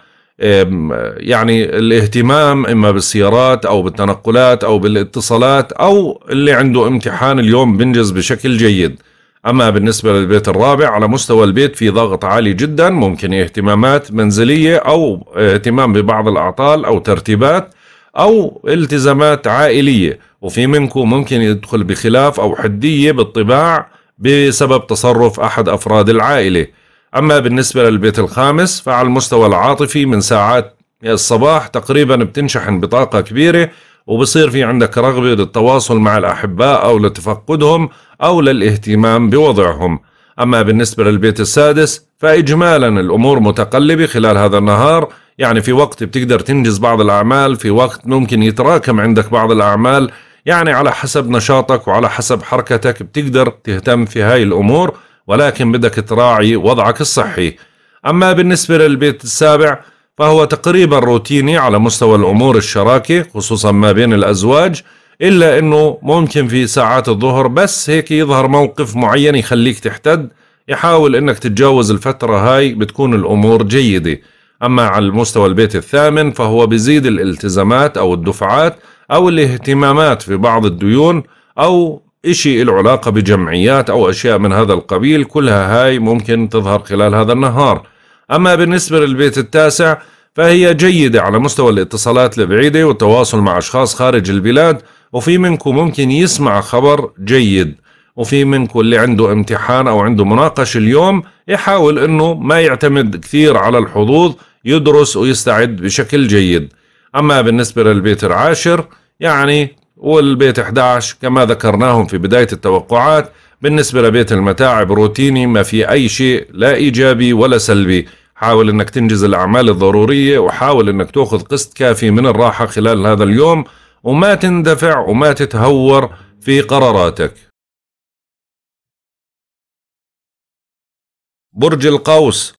يعني الاهتمام إما بالسيارات أو بالتنقلات أو بالاتصالات أو اللي عنده امتحان اليوم بنجز بشكل جيد. أما بالنسبة للبيت الرابع على مستوى البيت في ضغط عالي جدا ممكن اهتمامات منزلية أو اهتمام ببعض الأعطال أو ترتيبات أو التزامات عائلية. وفي منكم ممكن يدخل بخلاف أو حدية بالطباع بسبب تصرف أحد أفراد العائلة. أما بالنسبة للبيت الخامس فعلى المستوى العاطفي من ساعات الصباح تقريبا بتنشحن بطاقة كبيرة وبصير في عندك رغبة للتواصل مع الأحباء أو لتفقدهم أو للاهتمام بوضعهم. أما بالنسبة للبيت السادس فإجمالا الأمور متقلبة خلال هذا النهار. يعني في وقت بتقدر تنجز بعض الأعمال في وقت ممكن يتراكم عندك بعض الأعمال. يعني على حسب نشاطك وعلى حسب حركتك بتقدر تهتم في هاي الأمور ولكن بدك تراعي وضعك الصحي. أما بالنسبة للبيت السابع فهو تقريبا روتيني على مستوى الأمور الشراكة خصوصا ما بين الأزواج إلا أنه ممكن في ساعات الظهر بس هيك يظهر موقف معين يخليك تحتد يحاول أنك تتجاوز الفترة هاي بتكون الأمور جيدة. أما على المستوى البيت الثامن فهو بيزيد الالتزامات أو الدفعات أو الاهتمامات في بعض الديون أو إشي له علاقة بجمعيات أو أشياء من هذا القبيل كلها هاي ممكن تظهر خلال هذا النهار. أما بالنسبة للبيت التاسع فهي جيدة على مستوى الاتصالات البعيدة والتواصل مع أشخاص خارج البلاد وفي منكم ممكن يسمع خبر جيد وفي منكم اللي عنده امتحان أو عنده مناقشة اليوم يحاول أنه ما يعتمد كثير على الحظوظ يدرس ويستعد بشكل جيد. أما بالنسبة للبيت العاشر يعني والبيت 11 كما ذكرناهم في بداية التوقعات بالنسبة لبيت المتاعب روتيني ما في أي شيء لا إيجابي ولا سلبي. حاول أنك تنجز الأعمال الضرورية وحاول أنك تأخذ قسط كافي من الراحة خلال هذا اليوم وما تندفع وما تتهور في قراراتك. برج القوس.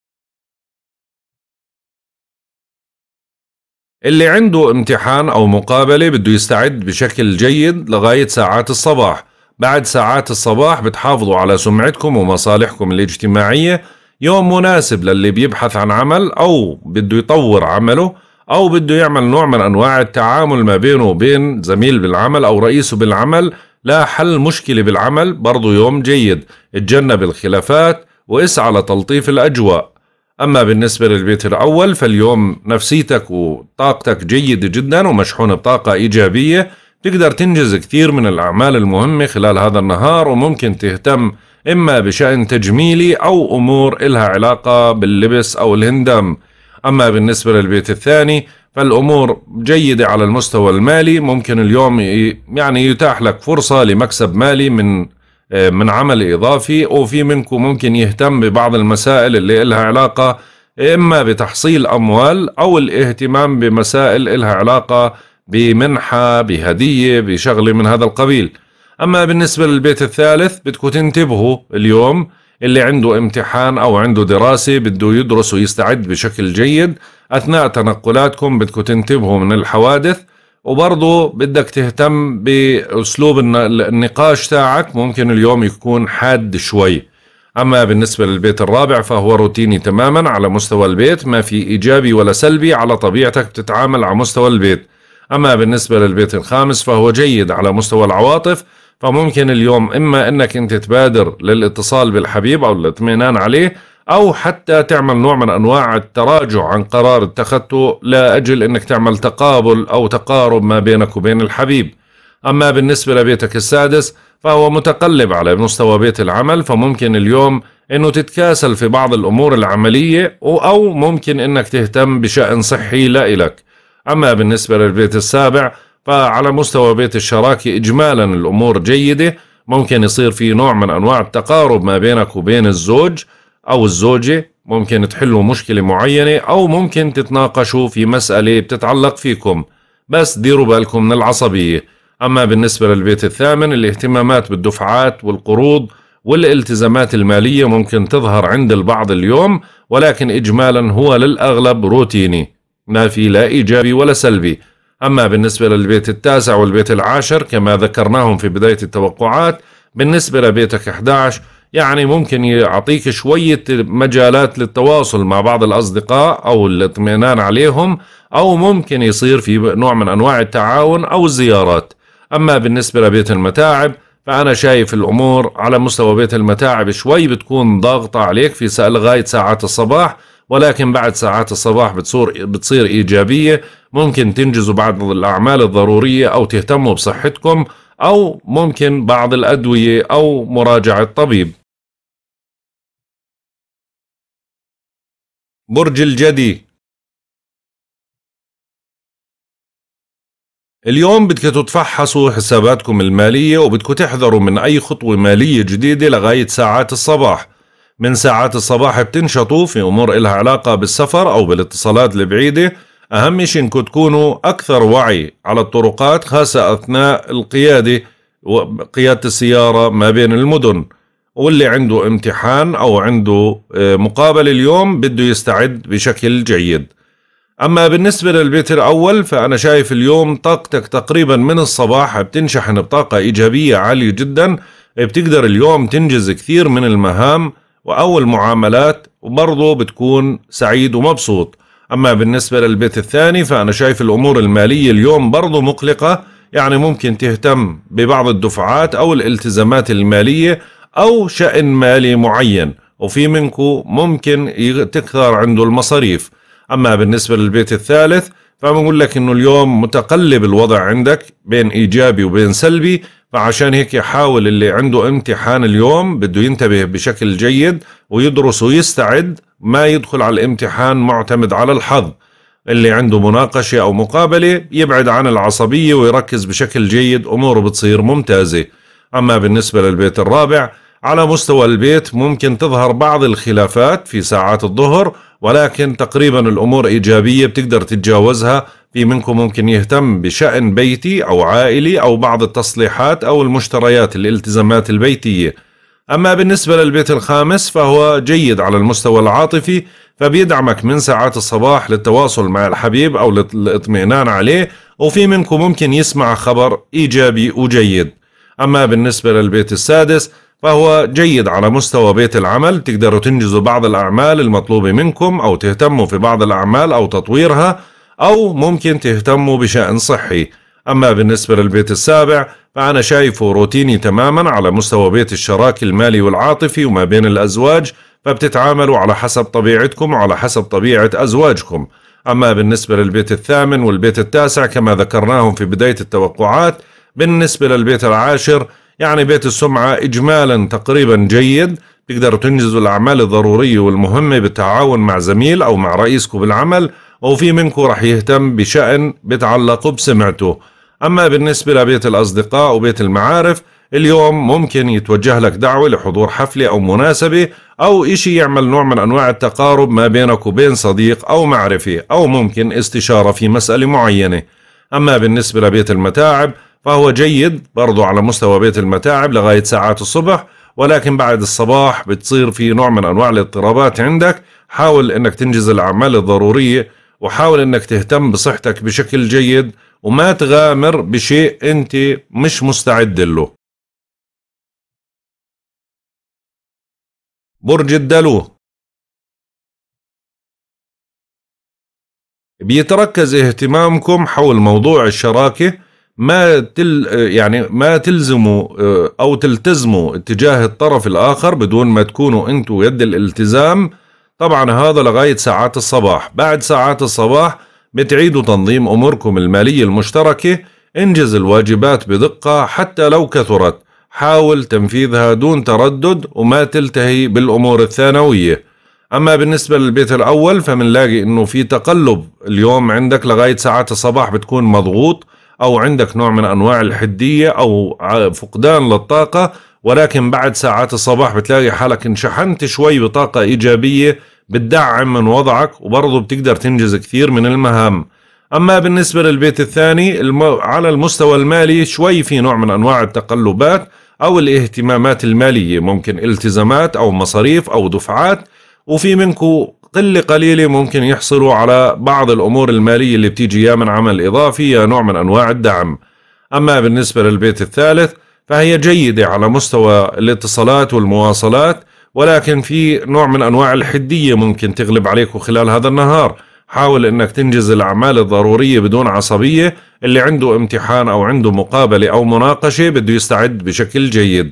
اللي عنده امتحان أو مقابلة بده يستعد بشكل جيد لغاية ساعات الصباح. بعد ساعات الصباح بتحافظوا على سمعتكم ومصالحكم الاجتماعية. يوم مناسب للي بيبحث عن عمل أو بده يطور عمله أو بده يعمل نوع من أنواع التعامل ما بينه وبين زميل بالعمل أو رئيسه بالعمل لا حل مشكلة بالعمل برضو يوم جيد. اتجنب الخلافات واسعى لتلطيف الأجواء. أما بالنسبة للبيت الأول فاليوم نفسيتك وطاقتك جيدة جدا ومشحونة بطاقة إيجابية. تقدر تنجز كثير من الأعمال المهمة خلال هذا النهار وممكن تهتم إما بشأن تجميلي أو أمور إلها علاقة باللبس أو الهندام. أما بالنسبة للبيت الثاني فالأمور جيدة على المستوى المالي. ممكن اليوم يعني يتاح لك فرصة لمكسب مالي من آه، من عمل إضافي وفي منكم ممكن يهتم ببعض المسائل اللي إلها علاقة إما بتحصيل أموال أو الاهتمام بمسائل إلها علاقة بمنحة بهدية بشغلة من هذا القبيل. أما بالنسبة للبيت الثالث بدكم تنتبهوا اليوم اللي عنده امتحان أو عنده دراسة بده يدرس ويستعد بشكل جيد. أثناء تنقلاتكم بدكم تنتبهوا من الحوادث. وبرضه بدك تهتم بأسلوب النقاش تاعك ممكن اليوم يكون حاد شوي. أما بالنسبة للبيت الرابع فهو روتيني تماما على مستوى البيت. ما في إيجابي ولا سلبي على طبيعتك بتتعامل على مستوى البيت. أما بالنسبة للبيت الخامس فهو جيد على مستوى العواطف فممكن اليوم إما أنك أنت تبادر للاتصال بالحبيب أو الاطمئنان عليه أو حتى تعمل نوع من أنواع التراجع عن قرار اتخذته لأجل أنك تعمل تقابل أو تقارب ما بينك وبين الحبيب. أما بالنسبة لبيتك السادس فهو متقلب على مستوى بيت العمل فممكن اليوم أنه تتكاسل في بعض الأمور العملية أو ممكن أنك تهتم بشأن صحي لا إلك أما بالنسبة للبيت السابع فعلى مستوى بيت الشراكة إجمالا الأمور جيدة. ممكن يصير في نوع من أنواع التقارب ما بينك وبين الزوج أو الزوجة. ممكن تحلوا مشكلة معينة أو ممكن تتناقشوا في مسألة بتتعلق فيكم. بس ديروا بالكم من العصبية. أما بالنسبة للبيت الثامن الاهتمامات بالدفعات والقروض والالتزامات المالية ممكن تظهر عند البعض اليوم ولكن إجمالا هو للأغلب روتيني. ما في لا إيجابي ولا سلبي. أما بالنسبة للبيت التاسع والبيت العاشر كما ذكرناهم في بداية التوقعات بالنسبة لبيتك 11 يعني ممكن يعطيك شوية مجالات للتواصل مع بعض الأصدقاء أو الاطمئنان عليهم أو ممكن يصير في نوع من أنواع التعاون أو الزيارات. أما بالنسبة لبيت المتاعب فأنا شايف الأمور على مستوى بيت المتاعب شوي بتكون ضاغطة عليك في لغاية ساعات الصباح ولكن بعد ساعات الصباح بتصير بتصير إيجابية ممكن تنجزوا بعض الأعمال الضرورية أو تهتموا بصحتكم أو ممكن بعض الأدوية أو مراجعة طبيب برج الجدي. اليوم بدكم تتفحصوا حساباتكم المالية وبدكم تحذروا من أي خطوة مالية جديدة لغاية ساعات الصباح. من ساعات الصباح بتنشطوا في أمور إلها علاقة بالسفر أو بالاتصالات البعيدة أهم شيء إنكم تكونوا أكثر وعي على الطرقات خاصة أثناء القيادة وقيادة السيارة ما بين المدن. واللي عنده امتحان أو عنده آه، مقابل اليوم بده يستعد بشكل جيد. أما بالنسبة للبيت الأول فأنا شايف اليوم طاقتك تقريبا من الصباح بتنشحن بطاقة إيجابية عالية جدا. بتقدر اليوم تنجز كثير من المهام. أو المعاملات وبرضه بتكون سعيد ومبسوط. أما بالنسبة للبيت الثاني فأنا شايف الأمور المالية اليوم برضه مقلقة يعني ممكن تهتم ببعض الدفعات أو الالتزامات المالية أو شأن مالي معين وفي منكم ممكن تكثر عنده المصاريف. أما بالنسبة للبيت الثالث فبقول لك إنه اليوم متقلب الوضع عندك بين إيجابي وبين سلبي فعشان هيك حاول اللي عنده امتحان اليوم بده ينتبه بشكل جيد ويدرس ويستعد ما يدخل على الامتحان معتمد على الحظ. اللي عنده مناقشة أو مقابلة يبعد عن العصبية ويركز بشكل جيد أموره بتصير ممتازة. أما بالنسبة للبيت الرابع على مستوى البيت ممكن تظهر بعض الخلافات في ساعات الظهر ولكن تقريبا الأمور إيجابية بتقدر تتجاوزها. في منكم ممكن يهتم بشأن بيتي أو عائلي أو بعض التصليحات أو المشتريات الالتزامات البيتية. أما بالنسبة للبيت الخامس فهو جيد على المستوى العاطفي فبيدعمك من ساعات الصباح للتواصل مع الحبيب أو للاطمئنان عليه وفي منكم ممكن يسمع خبر إيجابي وجيد. أما بالنسبة للبيت السادس فهو جيد على مستوى بيت العمل تقدروا تنجزوا بعض الأعمال المطلوبة منكم أو تهتموا في بعض الأعمال أو تطويرها أو ممكن تهتموا بشأن صحي. أما بالنسبة للبيت السابع فأنا شايفه روتيني تماما على مستوى بيت الشراك المالي والعاطفي وما بين الأزواج فبتتعاملوا على حسب طبيعتكم وعلى حسب طبيعة أزواجكم. أما بالنسبة للبيت الثامن والبيت التاسع كما ذكرناهم في بداية التوقعات بالنسبة للبيت العاشر يعني بيت السمعة إجمالا تقريبا جيد تقدروا تنجزوا الأعمال الضرورية والمهمة بالتعاون مع زميل أو مع رئيسكم بالعمل وفي منكم رح يهتم بشأن بتعلق بسمعته. أما بالنسبة لبيت الأصدقاء وبيت المعارف اليوم ممكن يتوجه لك دعوة لحضور حفلة أو مناسبة أو إشي يعمل نوع من أنواع التقارب ما بينك وبين صديق أو معرفة أو ممكن استشارة في مسألة معينة. أما بالنسبة لبيت المتاعب فهو جيد برضو على مستوى بيت المتاعب لغاية ساعات الصبح ولكن بعد الصباح بتصير في نوع من أنواع الاضطرابات عندك. حاول أنك تنجز الأعمال الضرورية وحاول أنك تهتم بصحتك بشكل جيد وما تغامر بشيء أنت مش مستعد له. برج الدلو. بيتركز اهتمامكم حول موضوع الشراكة ما تل يعني ما تلزموا أو تلتزموا اتجاه الطرف الآخر بدون ما تكونوا أنتم يد الالتزام. طبعا هذا لغاية ساعات الصباح. بعد ساعات الصباح بتعيدوا تنظيم أموركم المالية المشتركة. انجز الواجبات بدقة حتى لو كثرت. حاول تنفيذها دون تردد وما تلتهي بالأمور الثانوية. أما بالنسبة للبيت الأول فمنلاقي إنه في تقلب. اليوم عندك لغاية ساعات الصباح بتكون مضغوط. أو عندك نوع من أنواع الحدية أو فقدان للطاقة ولكن بعد ساعات الصباح بتلاقي حالك انشحنت شوي بطاقة إيجابية بتدعم من وضعك وبرضه بتقدر تنجز كثير من المهام. أما بالنسبة للبيت الثاني على المستوى المالي شوي في نوع من أنواع التقلبات أو الاهتمامات المالية ممكن التزامات أو مصاريف أو دفعات وفي منكم قلة قليلة ممكن يحصلوا على بعض الأمور المالية اللي بتيجي يا من عمل إضافي يا نوع من أنواع الدعم. أما بالنسبة للبيت الثالث فهي جيدة على مستوى الاتصالات والمواصلات ولكن في نوع من أنواع الحدية ممكن تغلب عليكم خلال هذا النهار. حاول إنك تنجز الأعمال الضرورية بدون عصبية اللي عنده امتحان أو عنده مقابلة أو مناقشة بده يستعد بشكل جيد.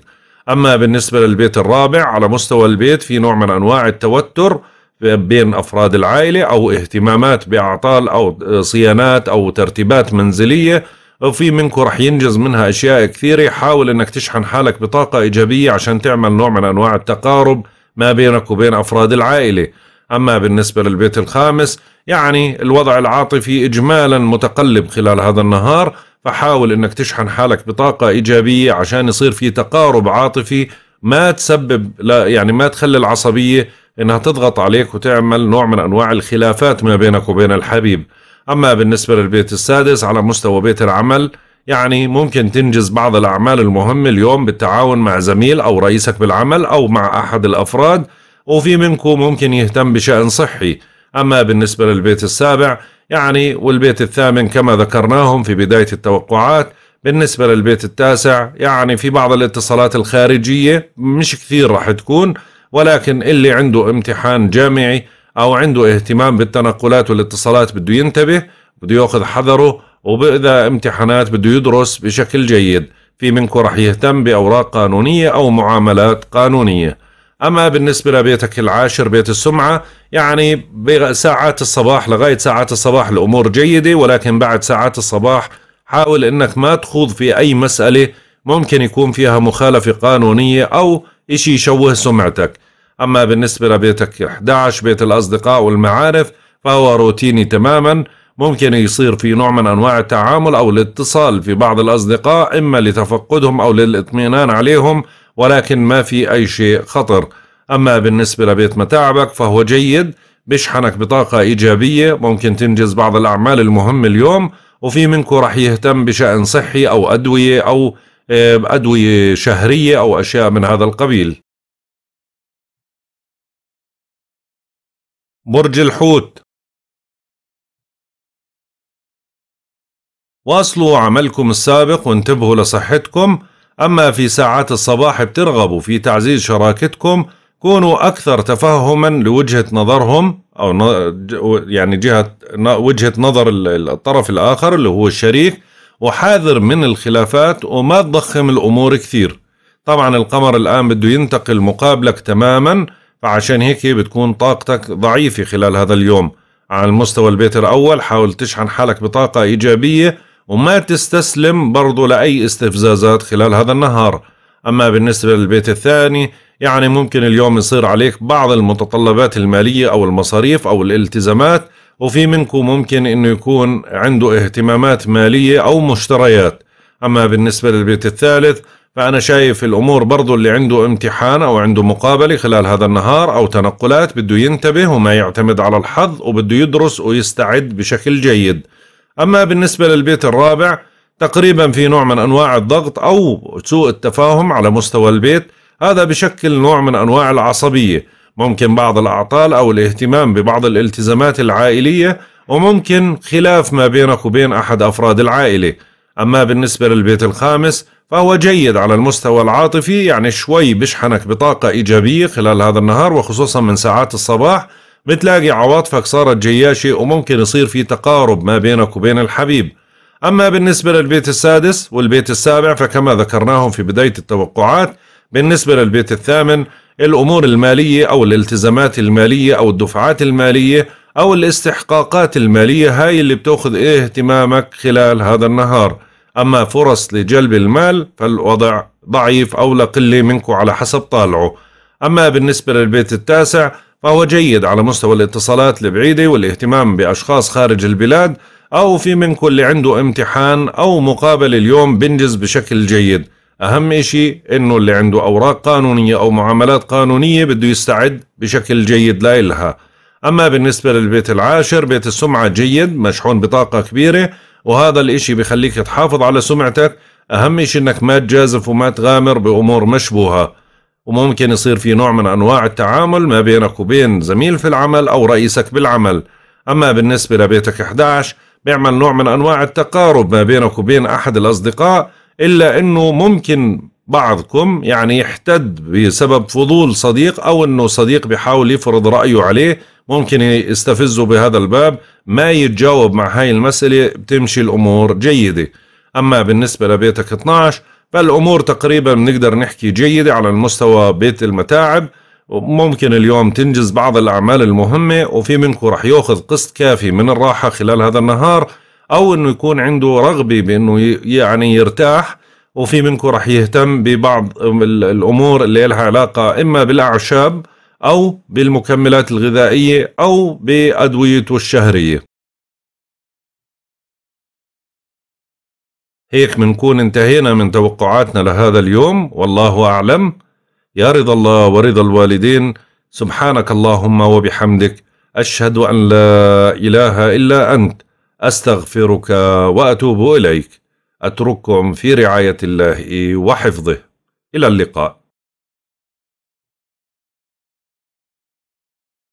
أما بالنسبة للبيت الرابع على مستوى البيت في نوع من أنواع التوتر بين أفراد العائلة أو اهتمامات بأعطال أو صيانات أو ترتيبات منزلية وفي منكم رح ينجز منها أشياء كثيرة. حاول إنك تشحن حالك بطاقة إيجابية عشان تعمل نوع من أنواع التقارب ما بينك وبين أفراد العائلة. أما بالنسبة للبيت الخامس يعني الوضع العاطفي إجمالا متقلب خلال هذا النهار فحاول أنك تشحن حالك بطاقة إيجابية عشان يصير في تقارب عاطفي ما تسبب لا يعني ما تخلي العصبية إنها تضغط عليك وتعمل نوع من أنواع الخلافات ما بينك وبين الحبيب. أما بالنسبة للبيت السادس على مستوى بيت العمل يعني ممكن تنجز بعض الأعمال المهمة اليوم بالتعاون مع زميل أو رئيسك بالعمل أو مع أحد الأفراد وفي منكم ممكن يهتم بشأن صحي. أما بالنسبة للبيت السابع يعني والبيت الثامن كما ذكرناهم في بداية التوقعات بالنسبة للبيت التاسع يعني في بعض الاتصالات الخارجية مش كثير راح تكون ولكن اللي عنده امتحان جامعي أو عنده اهتمام بالتنقلات والاتصالات بده ينتبه بده يأخذ حذره وبإذا امتحانات بده يدرس بشكل جيد في منكم راح يهتم بأوراق قانونية أو معاملات قانونية. أما بالنسبة لبيتك العاشر بيت السمعة يعني بساعات الصباح لغاية ساعات الصباح الأمور جيدة ولكن بعد ساعات الصباح حاول أنك ما تخوض في أي مسألة ممكن يكون فيها مخالفة قانونية أو إشي يشوه سمعتك. أما بالنسبة لبيتك 11 بيت الأصدقاء والمعارف فهو روتيني تماما. ممكن يصير في نوع من أنواع التعامل أو الاتصال في بعض الأصدقاء إما لتفقدهم أو للاطمئنان عليهم ولكن ما في أي شيء خطر. أما بالنسبة لبيت متاعبك فهو جيد بيشحنك بطاقة إيجابية ممكن تنجز بعض الأعمال المهمة اليوم وفي منكم رح يهتم بشأن صحي أو أدوية أو آه، أدوية شهرية أو أشياء من هذا القبيل. برج الحوت. واصلوا عملكم السابق وانتبهوا لصحتكم. أما في ساعات الصباح بترغبوا في تعزيز شراكتكم كونوا أكثر تفهما لوجهة نظرهم أو يعني جهة وجهة نظر الطرف الآخر اللي هو الشريك وحاذر من الخلافات وما تضخم الأمور كثير. طبعا القمر الآن بده ينتقل مقابلك تماما فعشان هيك بتكون طاقتك ضعيفة خلال هذا اليوم. على المستوى البيت الأول حاول تشحن حالك بطاقة إيجابية وما تستسلم برضو لأي استفزازات خلال هذا النهار. أما بالنسبة للبيت الثاني يعني ممكن اليوم يصير عليك بعض المتطلبات المالية أو المصاريف أو الالتزامات وفي منكم ممكن إنه يكون عنده اهتمامات مالية أو مشتريات. أما بالنسبة للبيت الثالث فأنا شايف الأمور برضو اللي عنده امتحان أو عنده مقابلة خلال هذا النهار أو تنقلات بده ينتبه وما يعتمد على الحظ وبده يدرس ويستعد بشكل جيد. أما بالنسبة للبيت الرابع تقريبا في نوع من أنواع الضغط أو سوء التفاهم على مستوى البيت هذا بشكل نوع من أنواع العصبية. ممكن بعض الأعطال أو الاهتمام ببعض الالتزامات العائلية وممكن خلاف ما بينك وبين أحد أفراد العائلة. أما بالنسبة للبيت الخامس فهو جيد على المستوى العاطفي يعني شوي بشحنك بطاقة إيجابية خلال هذا النهار وخصوصا من ساعات الصباح. بتلاقي عواطفك صارت جياشة وممكن يصير في تقارب ما بينك وبين الحبيب. أما بالنسبة للبيت السادس والبيت السابع فكما ذكرناهم في بداية التوقعات بالنسبة للبيت الثامن الأمور المالية أو الالتزامات المالية أو الدفعات المالية أو الاستحقاقات المالية هاي اللي بتأخذ اهتمامك خلال هذا النهار. أما فرص لجلب المال فالوضع ضعيف أو لقلة منكم على حسب طالعه. أما بالنسبة للبيت التاسع فهو جيد على مستوى الاتصالات البعيدة والاهتمام بأشخاص خارج البلاد أو في منكم اللي عنده امتحان أو مقابل اليوم بنجز بشكل جيد. أهم إشي إنه اللي عنده أوراق قانونية أو معاملات قانونية بده يستعد بشكل جيد لإلها أما بالنسبة للبيت العاشر بيت السمعة جيد مشحون بطاقة كبيرة وهذا الإشي بخليك تحافظ على سمعتك. أهم إشي إنك ما تجازف وما تغامر بأمور مشبوهة. وممكن يصير في نوع من أنواع التعامل ما بينك وبين زميل في العمل أو رئيسك بالعمل. أما بالنسبة لبيتك 11 بيعمل نوع من أنواع التقارب ما بينك وبين أحد الأصدقاء إلا أنه ممكن بعضكم يعني يحتد بسبب فضول صديق أو أنه صديق بيحاول يفرض رأيه عليه ممكن يستفزه بهذا الباب. ما يتجاوب مع هاي المسألة بتمشي الأمور جيدة. أما بالنسبة لبيتك 12 فالأمور تقريبا بنقدر نحكي جيدة على المستوى بيت المتاعب. ممكن اليوم تنجز بعض الأعمال المهمة وفي منكم رح يأخذ قسط كافي من الراحة خلال هذا النهار أو أنه يكون عنده رغبة بأنه يعني يرتاح. وفي منكم رح يهتم ببعض الأمور اللي لها علاقة إما بالأعشاب أو بالمكملات الغذائية أو بأدويته الشهرية هيك بنكون انتهينا من توقعاتنا لهذا اليوم. والله أعلم. يا رضا الله ورضا الوالدين سبحانك اللهم وبحمدك أشهد أن لا إله إلا أنت أستغفرك وأتوب إليك. أترككم في رعاية الله وحفظه. إلى اللقاء.